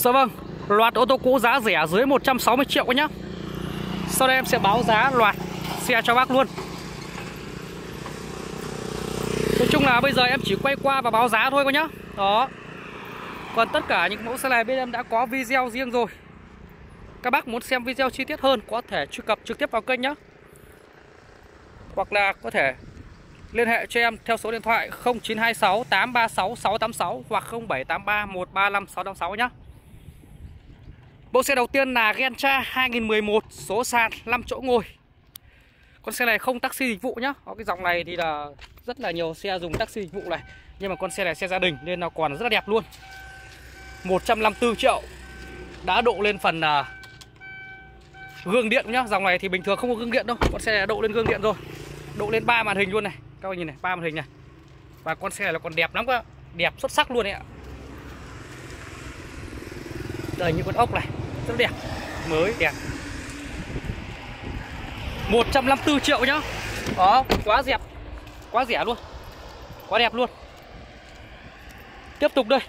Dạ vâng Loạt ô tô cũ giá rẻ dưới 160 triệu các nhá. Sau đây em sẽ báo giá loạt xe cho bác luôn. Nói chung là bây giờ em chỉ quay qua và báo giá thôi các nhá. Đó. Còn tất cả những mẫu xe này bên em đã có video riêng rồi. Các bác muốn xem video chi tiết hơn Có thể truy cập trực tiếp vào kênh nhá. Hoặc là có thể liên hệ cho em theo số điện thoại 0926 836 686 hoặc 0783 135 686 nhé. Bộ xe đầu tiên là Gentra 2011 số sàn 5 chỗ ngồi. Con xe này không taxi dịch vụ nhá. Có cái dòng này thì là rất là nhiều xe dùng taxi dịch vụ này. Nhưng mà con xe này xe gia đình nên nó còn rất là đẹp luôn. 154 triệu. Đã độ lên phần uh, gương điện nhá. Dòng này thì bình thường không có gương điện đâu. Con xe này đã độ lên gương điện rồi. Độ lên ba màn hình luôn này các bạn nhìn này ba màn hình này và con xe này là còn đẹp lắm các đẹp xuất sắc luôn đấy ạ đây những con ốc này rất đẹp, mới đẹp. 154 triệu nhá. Đó, quá đẹp quá rẻ luôn, quá đẹp luôn. Tiếp tục đây.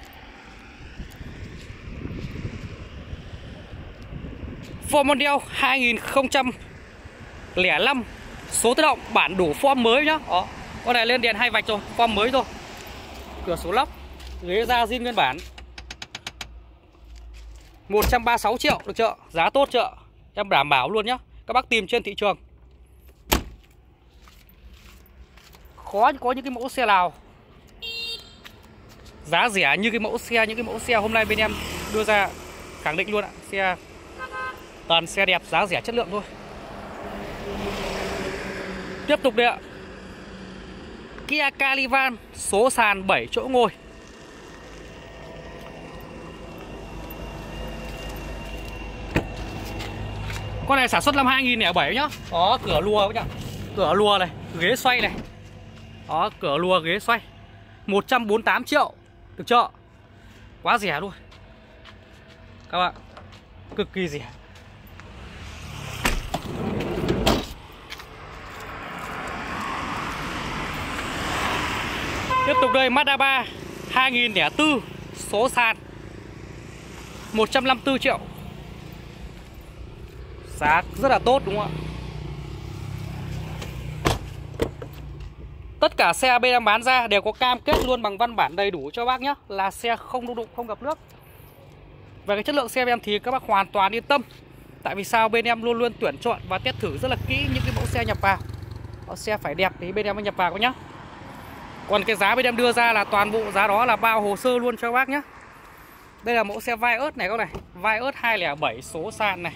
Ford Mondeo 2005 số tự động, bản đủ form mới nhá. Đó, con này lên đèn hai vạch rồi, form mới rồi cửa số lóc, ghế da zin nguyên bản. 136 triệu, được chưa? Giá tốt chưa? Em đảm bảo luôn nhá. Các bác tìm trên thị trường. Khó, có những cái mẫu xe nào? Giá rẻ như cái mẫu xe, những cái mẫu xe hôm nay bên em đưa ra khẳng định luôn ạ. Xe toàn xe đẹp, giá rẻ chất lượng thôi. Tiếp tục đây ạ. Kia Calivan, số sàn 7 chỗ ngồi. Con này sản xuất năm 2007 nhá. Đó, cửa lùa các nhá. Cửa lùa này, ghế xoay này. Đó, cửa lùa, ghế xoay. 148 triệu. Được chưa? Quá rẻ luôn. Các bạn, Cực kỳ rẻ. Tiếp tục đây, Mazda 3 2004 số sàn. 154 triệu. Giá rất là tốt đúng không ạ? Tất cả xe bên em bán ra đều có cam kết luôn bằng văn bản đầy đủ cho bác nhé Là xe không đụng đụng, không gặp nước. Về cái chất lượng xe bên em thì các bác hoàn toàn yên tâm. Tại vì sao? Bên em luôn luôn tuyển chọn và test thử rất là kỹ những cái mẫu xe nhập vào. Xe phải đẹp thì bên em mới nhập vào các nhá. Còn cái giá bên em đưa ra là toàn bộ giá đó là bao hồ sơ luôn cho bác nhé Đây là mẫu xe vai ớt này các này. Vai ớt 207 số sàn này.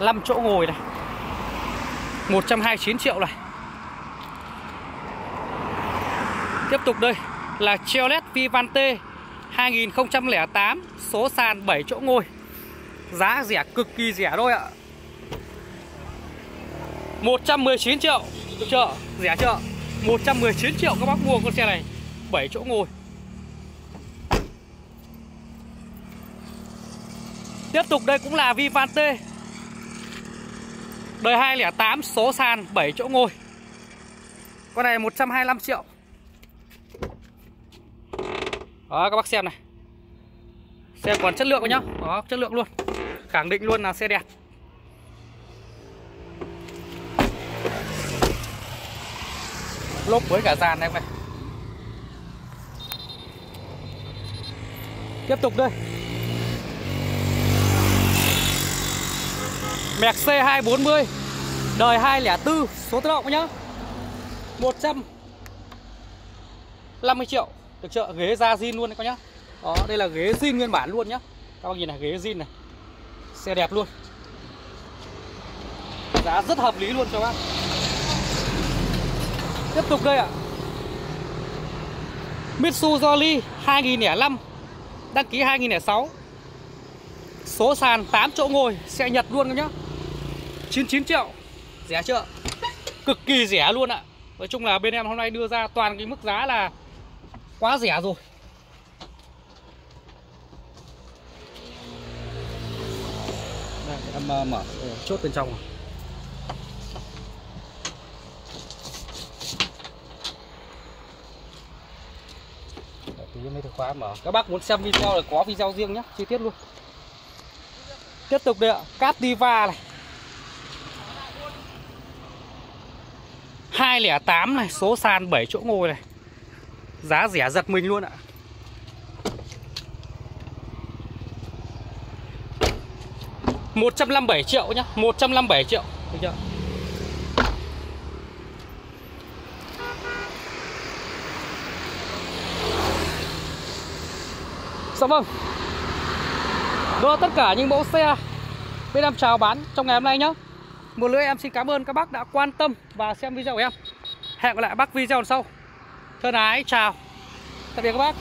5 chỗ ngồi này. 129 triệu này. Tiếp tục đây là Chevrolet Vivante 2008 số sàn 7 chỗ ngồi. Giá rẻ, cực kỳ rẻ thôi ạ. 119 triệu. Được chưa? Rẻ chưa? 119 triệu các bác mua con xe này. 7 chỗ ngồi. Tiếp tục đây cũng là Vivante. Đời 208 số sàn 7 chỗ ngồi. Con này 125 triệu. Đó, các bác xem này. Xe còn chất lượng nhá. Đó, chất lượng luôn. Khẳng định luôn là xe đẹp. Lốp với cả dàn này em này tiếp tục đây. Mẹc C240 Đời 204 Số tự động nhá. 150 triệu, Được chưa? Ghế da zin luôn đấy các nhá. Đó, đây là ghế zin nguyên bản luôn nhá. Các bác nhìn này, ghế zin này. Xe đẹp luôn. Giá rất hợp lý luôn cho bác Tiếp tục đây ạ. À. Mitsubishi 2005 Đăng ký 2006 Số sàn 8 chỗ ngồi Xe Nhật luôn các nhá. 99 triệu. Rẻ chưa? Cực kỳ rẻ luôn ạ. Nói chung là bên em hôm nay đưa ra toàn cái mức giá là Quá rẻ rồi. Em mở. Chốt bên trong rồi. Tí mới được khóa mở. Các bác muốn xem video là có video riêng nhé chi tiết luôn. Tiếp tục đây ạ. Captiva này. 208 này, số sàn 7 chỗ ngồi này. Giá rẻ giật mình luôn ạ. một trăm năm bảy triệu nhá, một trăm năm bảy triệu. Được chưa? Dạ vâng. vâng Đó tất cả những mẫu xe Bên em chào bán trong ngày hôm nay nhé một lưỡi em xin cảm ơn các bác đã quan tâm Và xem video của em. Hẹn gặp lại bác video sau. Thân ái, chào. Tạm biệt các bác.